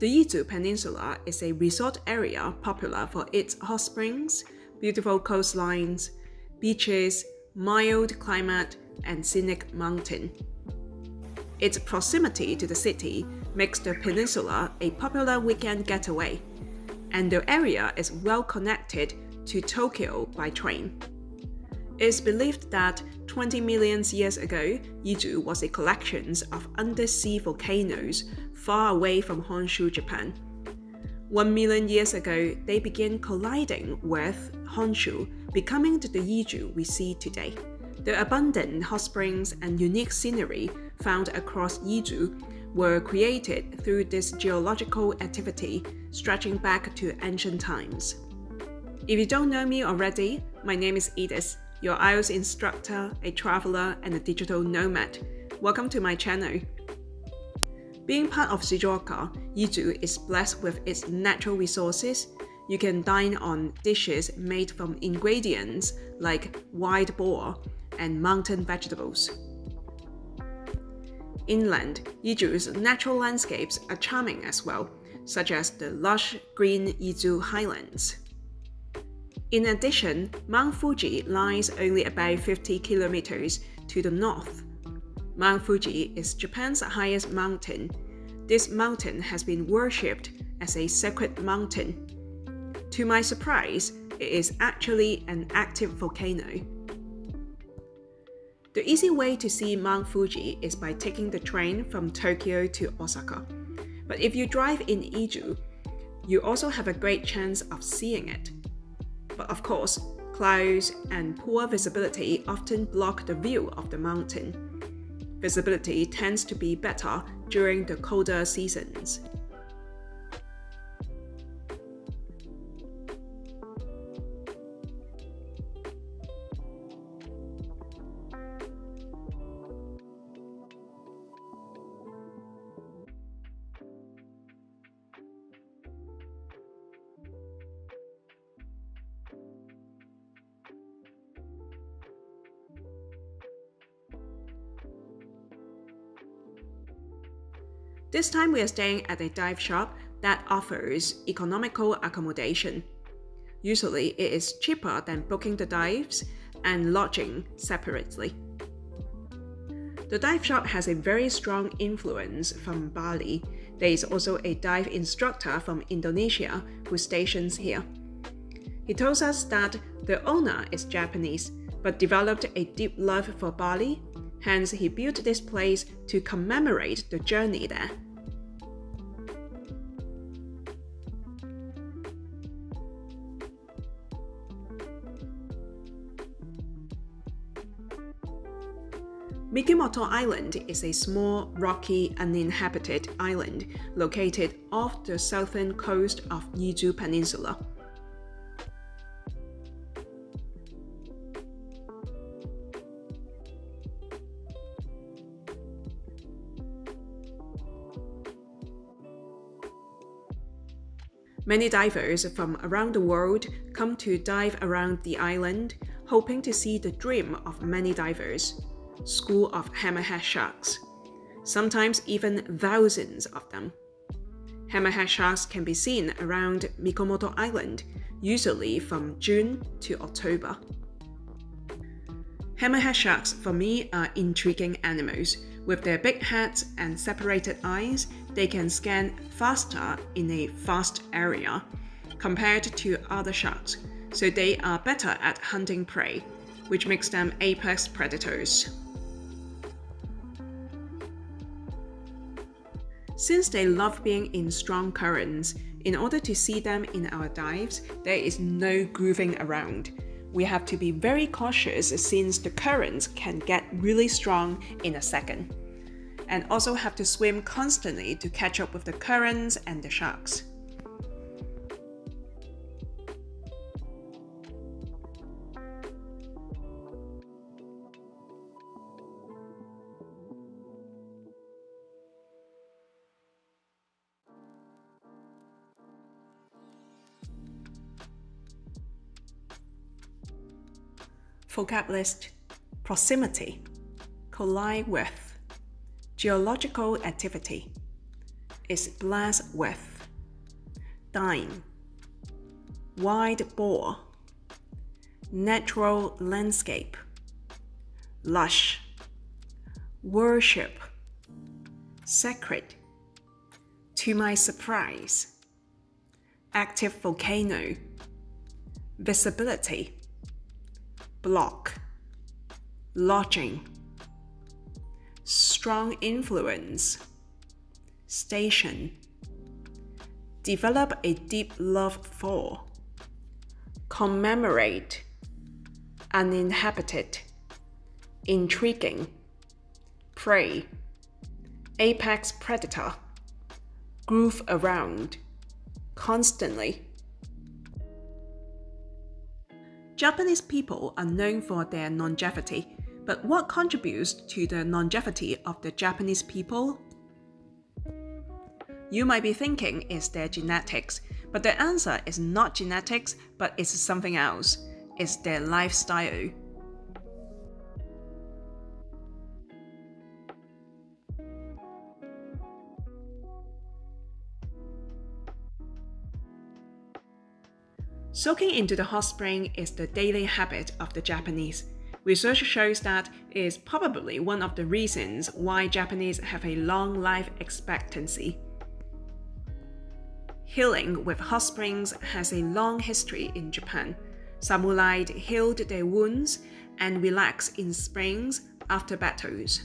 The Izu Peninsula is a resort area popular for its hot springs, beautiful coastlines, beaches, mild climate, and scenic mountain. Its proximity to the city makes the peninsula a popular weekend getaway, and the area is well connected to Tokyo by train. It is believed that 20 million years ago, Izu was a collection of undersea volcanoes far away from Honshu, Japan. One million years ago, they began colliding with Honshu, becoming the Izu we see today. The abundant hot springs and unique scenery found across Izu were created through this geological activity stretching back to ancient times. If you don't know me already, my name is Edith, your IELTS instructor, a traveler, and a digital nomad. Welcome to my channel. Being part of Shizuoka, Izu is blessed with its natural resources. You can dine on dishes made from ingredients like wild boar and mountain vegetables. Inland, Izu's natural landscapes are charming as well, such as the lush green Izu Highlands. In addition, Mount Fuji lies only about 50 kilometers to the north Mount Fuji is Japan's highest mountain. This mountain has been worshipped as a sacred mountain. To my surprise, it is actually an active volcano. The easy way to see Mount Fuji is by taking the train from Tokyo to Osaka. But if you drive in Izu, you also have a great chance of seeing it. But of course, clouds and poor visibility often block the view of the mountain. Visibility tends to be better during the colder seasons. This time we are staying at a dive shop that offers economical accommodation. Usually it is cheaper than booking the dives and lodging separately. The dive shop has a very strong influence from Bali. There is also a dive instructor from Indonesia who stations here. He tells us that the owner is Japanese but developed a deep love for Bali Hence, he built this place to commemorate the journey there. Mikomoto Island is a small, rocky, uninhabited island located off the southern coast of Izu Peninsula. Many divers from around the world come to dive around the island, hoping to see the dream of many divers school of hammerhead sharks, sometimes even thousands of them. Hammerhead sharks can be seen around Mikomoto Island, usually from June to October. Hammerhead sharks for me are intriguing animals with their big heads and separated eyes, they can scan faster in a vast area compared to other sharks, so they are better at hunting prey, which makes them apex predators. Since they love being in strong currents, in order to see them in our dives, there is no grooving around. We have to be very cautious since the currents can get really strong in a second. And also have to swim constantly to catch up with the currents and the sharks. vocab list proximity, collide with, geological activity, is blessed with. dine, wide bore, natural landscape, lush, worship, sacred, to my surprise, active volcano, visibility, block, lodging, strong influence, station, develop a deep love for, commemorate, uninhabited, intriguing, prey, apex predator, groove around, constantly. Japanese people are known for their longevity, but what contributes to the longevity of the Japanese people? You might be thinking it's their genetics, but the answer is not genetics, but it's something else. It's their lifestyle. Soaking into the hot spring is the daily habit of the Japanese. Research shows that is probably one of the reasons why Japanese have a long life expectancy. Healing with hot springs has a long history in Japan. Samurai healed their wounds and relaxed in springs after battles.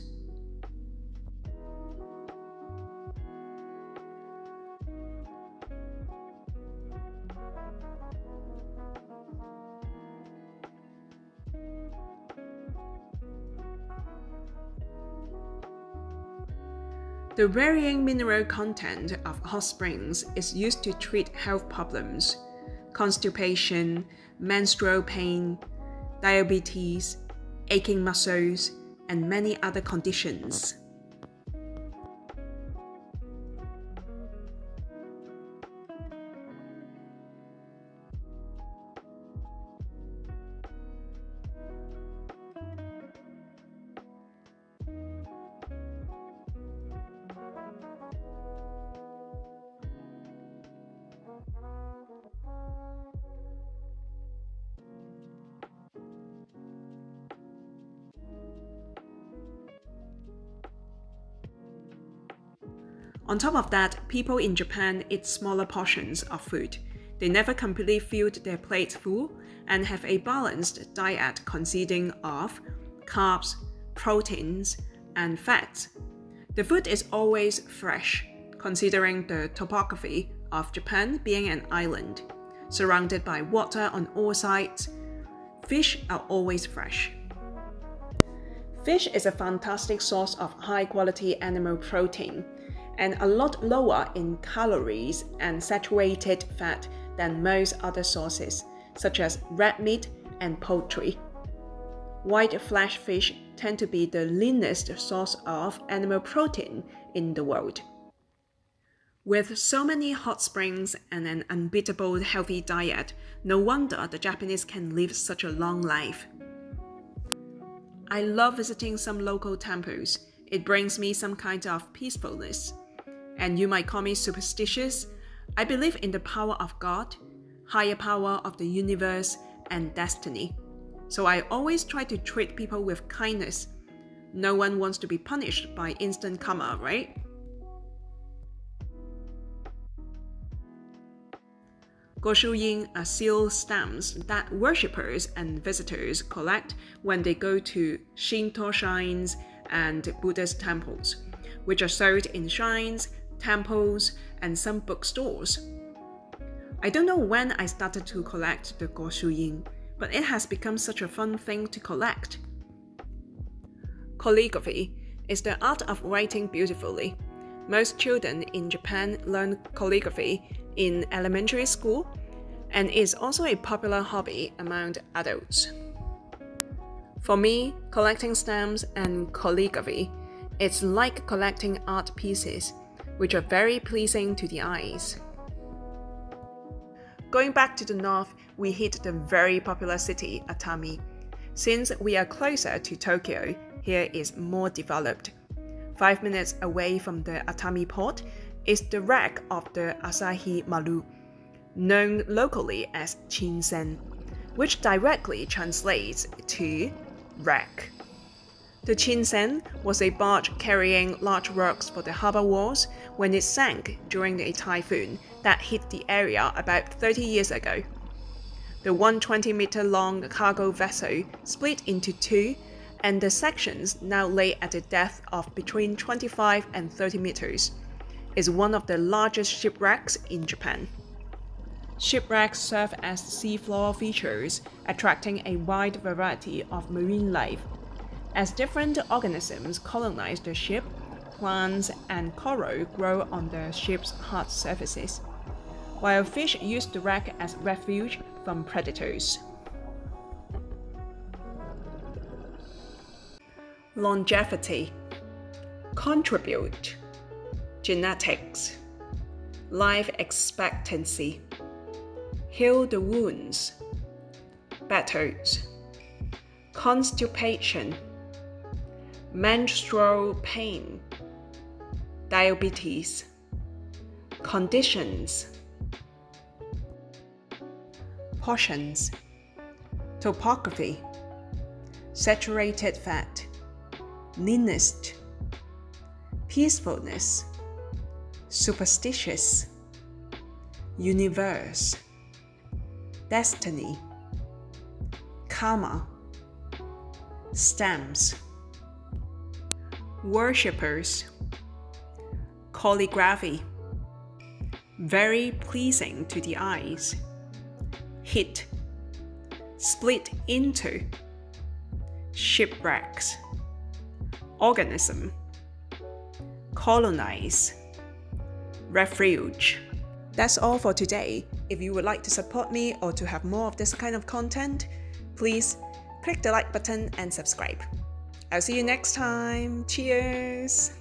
The varying mineral content of hot springs is used to treat health problems, constipation, menstrual pain, diabetes, aching muscles, and many other conditions. On top of that, people in Japan eat smaller portions of food. They never completely fill their plates full and have a balanced diet consisting of carbs, proteins, and fats. The food is always fresh, considering the topography of Japan being an island, surrounded by water on all sides. Fish are always fresh. Fish is a fantastic source of high quality animal protein and a lot lower in calories and saturated fat than most other sources, such as red meat and poultry. White flesh fish tend to be the leanest source of animal protein in the world. With so many hot springs and an unbeatable healthy diet, no wonder the Japanese can live such a long life. I love visiting some local temples. It brings me some kind of peacefulness and you might call me superstitious, I believe in the power of God, higher power of the universe, and destiny. So I always try to treat people with kindness. No one wants to be punished by instant karma, right? Goshuyin are seal stamps that worshippers and visitors collect when they go to Shinto shrines and Buddhist temples, which are sold in shrines temples, and some bookstores. I don't know when I started to collect the Goshuyin, but it has become such a fun thing to collect. Calligraphy is the art of writing beautifully. Most children in Japan learn calligraphy in elementary school and is also a popular hobby among adults. For me, collecting stamps and calligraphy, it's like collecting art pieces which are very pleasing to the eyes. Going back to the north, we hit the very popular city Atami. Since we are closer to Tokyo, here is more developed. Five minutes away from the Atami port is the wreck of the Asahi Maru. known locally as Chinsen, which directly translates to wreck. The Chinsen was a barge carrying large rocks for the harbor walls when it sank during a typhoon that hit the area about 30 years ago. The 120 meter long cargo vessel split into two, and the sections now lay at a depth of between 25 and 30 meters. Is one of the largest shipwrecks in Japan. Shipwrecks serve as seafloor features, attracting a wide variety of marine life. As different organisms colonize the ship, plants and coral grow on the ship's hard surfaces, while fish use the wreck as refuge from predators. Longevity. Contribute. Genetics. Life expectancy. Heal the wounds. Battles. Constipation Menstrual pain Diabetes Conditions Portions Topography Saturated fat Leanest Peacefulness Superstitious Universe Destiny Karma Stamps Worshippers. Calligraphy. Very pleasing to the eyes. Hit. Split into. Shipwrecks. Organism, colonize, refuge. That's all for today. If you would like to support me or to have more of this kind of content, please click the like button and subscribe. I'll see you next time. Cheers!